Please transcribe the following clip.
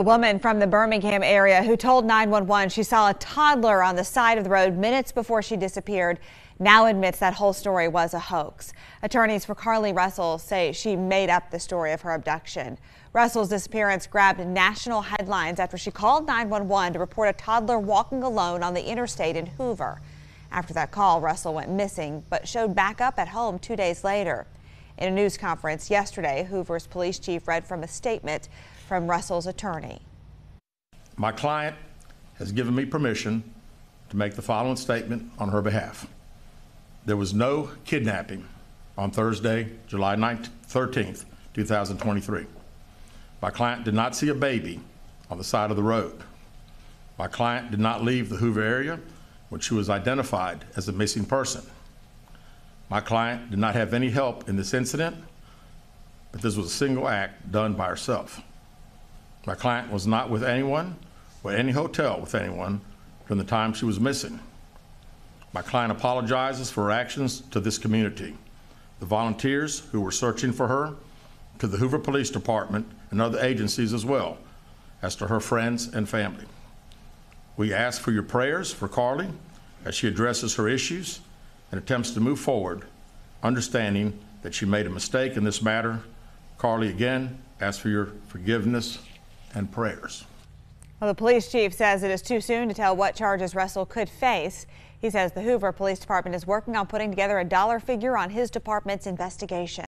A woman from the Birmingham area who told 911 she saw a toddler on the side of the road minutes before she disappeared now admits that whole story was a hoax. Attorneys for Carlee Russell say she made up the story of her abduction. Russell's disappearance grabbed national headlines after she called 911 to report a toddler walking alone on the interstate in Hoover. After that call, Russell went missing but showed back up at home two days later. In a news conference yesterday, Hoover's police chief read from a statement from Russell's attorney. My client has given me permission to make the following statement on her behalf. There was no kidnapping on Thursday, July 19, 13th, 2023. My client did not see a baby on the side of the road. My client did not leave the Hoover area when she was identified as a missing person. My client did not have any help in this incident, but this was a single act done by herself. My client was not with anyone or any hotel with anyone from the time she was missing. My client apologizes for her actions to this community, the volunteers who were searching for her, to the Hoover Police Department and other agencies as well, as to her friends and family. We ask for your prayers for Carlee as she addresses her issues and attempts to move forward, understanding that she made a mistake in this matter. Carlee, again, ask for your forgiveness and prayers. Well, the police chief says it is too soon to tell what charges Russell could face. He says the Hoover Police Department is working on putting together a dollar figure on his department's investigation.